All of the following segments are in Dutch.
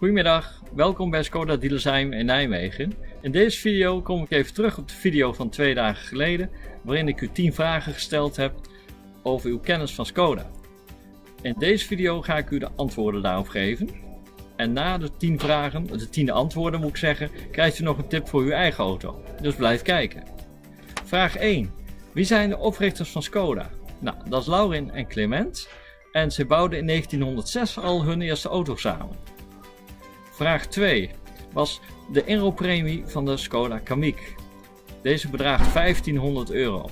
Goedemiddag, welkom bij Skoda Dealersheim in Nijmegen. In deze video kom ik even terug op de video van twee dagen geleden, waarin ik u 10 vragen gesteld heb over uw kennis van Skoda. In deze video ga ik u de antwoorden daarop geven. En na de 10 vragen, de 10 antwoorden moet ik zeggen, krijgt u nog een tip voor uw eigen auto. Dus blijf kijken. Vraag 1. Wie zijn de oprichters van Skoda? Nou, dat is Laurin en Clement. En ze bouwden in 1906 al hun eerste auto samen. Vraag 2 was de inruilpremie van de Skoda Kamiq. Deze bedraagt 1500 euro.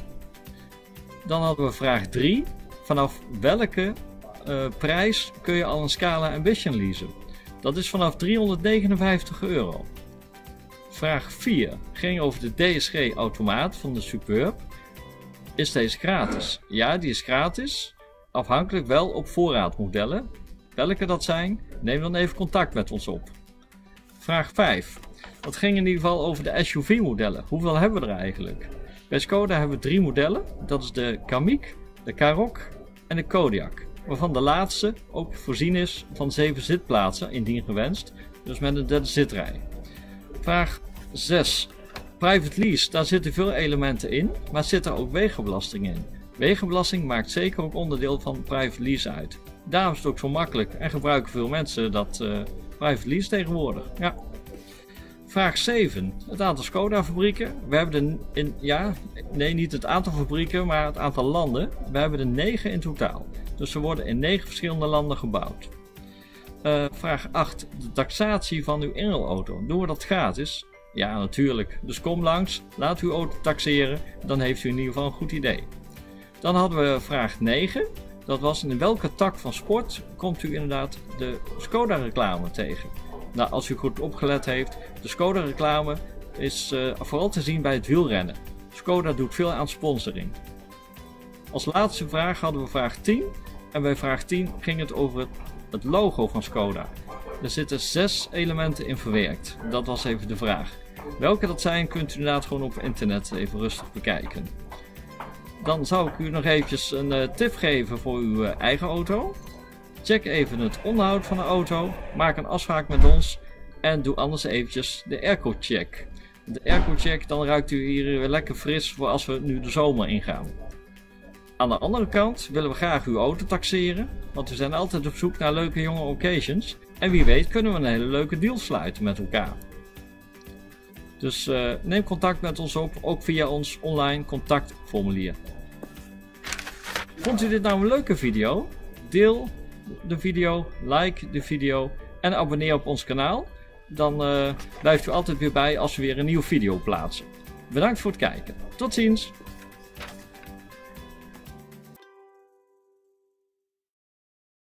Dan hadden we vraag 3. Vanaf welke uh, prijs kun je al een Scala Ambition leasen? Dat is vanaf 359 euro. Vraag 4 ging over de DSG automaat van de Superb. Is deze gratis? Ja, die is gratis. Afhankelijk wel op voorraadmodellen. Welke dat zijn? Neem dan even contact met ons op. Vraag 5. Dat ging in ieder geval over de SUV-modellen. Hoeveel hebben we er eigenlijk? Bij Skoda hebben we drie modellen. Dat is de Kamiq, de Karoq en de Kodiaq. Waarvan de laatste ook voorzien is van 7 zitplaatsen, indien gewenst. Dus met een derde zitrij. Vraag 6. Private lease, daar zitten veel elementen in, maar zit er ook wegenbelasting in. Wegenbelasting maakt zeker ook onderdeel van private lease uit. Daarom is het ook zo makkelijk en gebruiken veel mensen dat uh, private lease tegenwoordig. Ja. Vraag 7. Het aantal Skoda fabrieken. We hebben er in, ja, nee niet het aantal fabrieken, maar het aantal landen. We hebben er 9 in totaal. Dus ze worden in 9 verschillende landen gebouwd. Uh, vraag 8. De taxatie van uw inruilauto. Doen we dat gratis? Ja, natuurlijk. Dus kom langs, laat uw auto taxeren, dan heeft u in ieder geval een goed idee. Dan hadden we vraag 9. Dat was in welke tak van sport komt u inderdaad de Skoda reclame tegen? Nou, als u goed opgelet heeft, de Skoda reclame is uh, vooral te zien bij het wielrennen. Skoda doet veel aan sponsoring. Als laatste vraag hadden we vraag 10. En bij vraag 10 ging het over het, het logo van Skoda. Er zitten zes elementen in verwerkt. Dat was even de vraag. Welke dat zijn kunt u inderdaad gewoon op internet even rustig bekijken. Dan zou ik u nog eventjes een uh, tip geven voor uw uh, eigen auto. Check even het onderhoud van de auto. Maak een afspraak met ons. En doe anders eventjes de airco check. De airco check, dan ruikt u hier weer lekker fris voor als we nu de zomer ingaan. Aan de andere kant willen we graag uw auto taxeren. Want we zijn altijd op zoek naar leuke jonge occasions. En wie weet kunnen we een hele leuke deal sluiten met elkaar. Dus uh, neem contact met ons op, ook via ons online contactformulier. Vond u dit nou een leuke video? Deel de video, like de video en abonneer op ons kanaal. Dan uh, blijft u altijd weer bij als we weer een nieuwe video plaatsen. Bedankt voor het kijken. Tot ziens!